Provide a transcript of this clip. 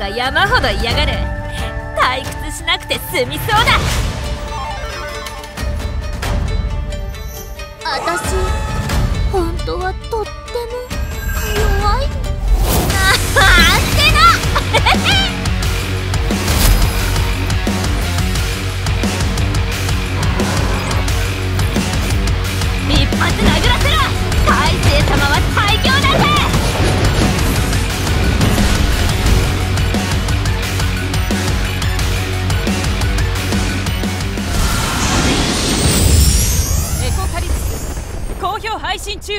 つが山ほど嫌がる。退屈しなくて済みそうだ。私本当はとっても弱い。あんてな。一発殴らせろ好評配信中